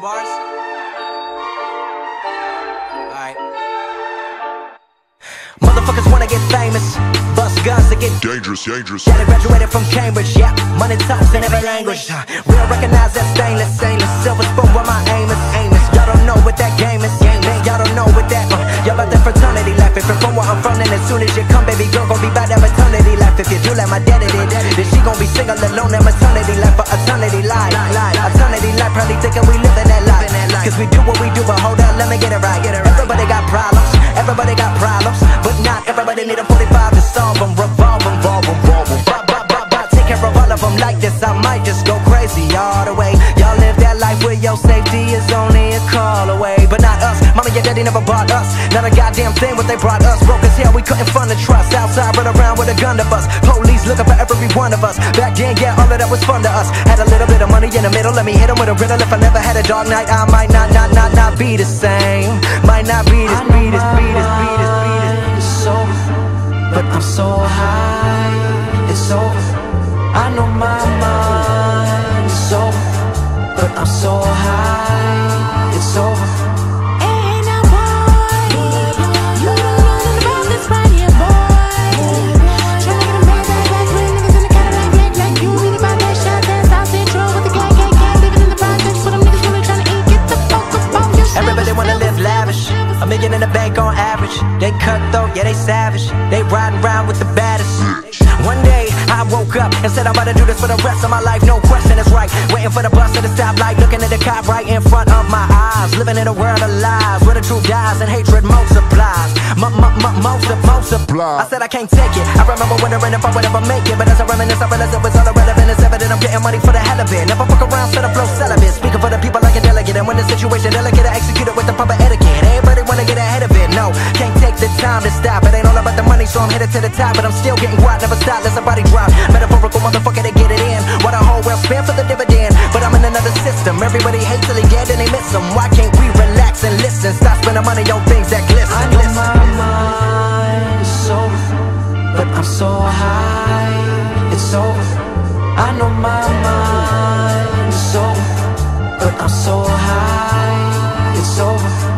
bars? Alright. Motherfuckers wanna get famous, bust guns to get Dangerous, dangerous. Yeah, they graduated from Cambridge, yeah. Money talks in every language. Real recognize that stainless, stainless. Silver spoon where my aim is, aim is. Y'all don't know what that game is, game is. Y'all don't know what that, uh, y'all about that fraternity life. If you're from where I'm from, then as soon as you come, baby girl, gon' be by that maternity life. If you do like my daddy did, then she gon' be single alone that maternity life all the way. Y'all live that life where your safety is only a call away. But not us. Mama, your daddy never bought us. Not a goddamn thing what they brought us. Broke as hell, we couldn't fund the trust. Outside, run around with a gun to bust. Police looking for every one of us. Back then, yeah, all of that was fun to us. Had a little bit of money in the middle. Let me hit 'em with a riddle. If I never had a dark night, I might not, not, not, not be the same. Might not be this, be this, be this, be this, be this. Over, but I'm so high. It's over. I know my mind over, but I'm so high. It's lavish. A million in the bank on average. They cutthroat, yeah, they savage. They riding around with the baddest. One day I woke up and said I'm about to do this for the rest of my life. No question, it's right. Waiting for the bus at the stoplight, looking at the cop right in front of my eyes. Living in a world of lies where the truth dies and hatred multiplies. M- m- m- multi- multiply. I said I can't take it. I remember wondering if I would ever make it, but as I reminisce, I realize it was all irrelevant. It's evident I'm getting money for the hell of it. Never fuck around, set a flow celibate. Speaking for the people like a delegate, and when the situation delicate, I execute it with the proper etiquette. Everybody wanna get ahead of it. No, can't take the time to stop. So I'm headed to the top. But I'm still getting quiet, never stop, let somebody drop. Metaphorical motherfucker to get it in. What a whole world spend for the dividend. But I'm in another system. Everybody hates till they dead and they miss them. Why can't we relax and listen? Stop spending money on things that glisten. I know glisten. my mind is over, but I'm so high. It's over. I know my mind is over, but I'm so high. It's over.